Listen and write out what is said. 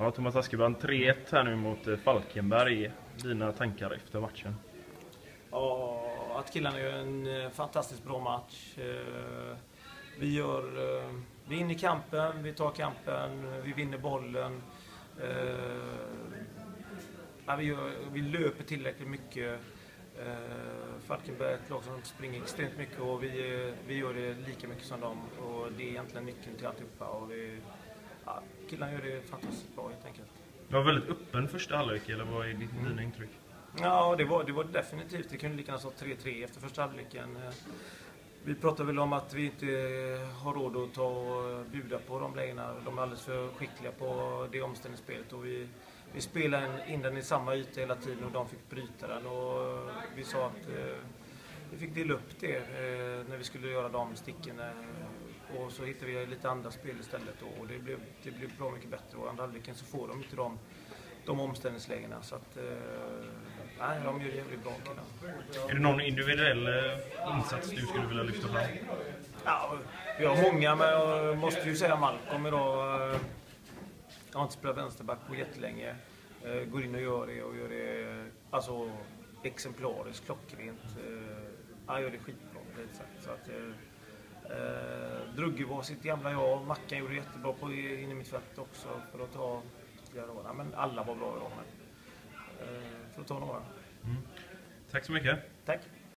Ja, Thomas Askebrand, 3-1 här nu mot eh, Falkenberg. Dina tankar efter matchen? Ja, att killarna gör en eh, fantastiskt bra match. Eh, vi gör... Vi är inne i kampen, vi tar kampen, vi vinner bollen. Ja, vi, gör, vi löper tillräckligt mycket. Falkenberg är ett lag som springer extremt mycket och vi, vi gör det lika mycket som dem. Och det är egentligen nyckeln till alltihopa. Och vi, ja, killarna gör det fantastiskt bra helt enkelt. Det var väldigt öppen första halvlek, eller vad är ditt, dina intryck? Ja, det var det var definitivt. Det kunde lika gärna stått 3-3 efter första halvleken. Eh, Vi pratade väl om att vi inte har råd att ta och bjuda på de lägena. De är alldeles för skickliga på det omställningsspelet. Och vi, vi spelade in den i samma yta hela tiden och de fick bryta den. Och vi sa att eh, vi fick dela upp det eh, när vi skulle göra de sticken. Och så hittade vi lite andra spel istället. Och det blev, det blev bra mycket bättre. Och andra halvleken så får de inte de, de omställningslägena. Så att, eh, nej, de gör det jävligt bra killarna. Är det någon individuell eh, insats du skulle vilja lyfta fram? Ja, vi har många, men jag måste ju säga Malcolm idag. eh, Jag har inte spelat vänsterback på jättelänge. Eh, Går in och gör det och gör det alltså, exemplariskt, klockrent. Han gör det skitbra. Så att, Drugge var sitt gamla jag. Mackan gjorde jättebra på i mitt fält också. För att ta flera år. Men alla var bra idag. Men, eh, för att ta några. Tack så mycket. Tack.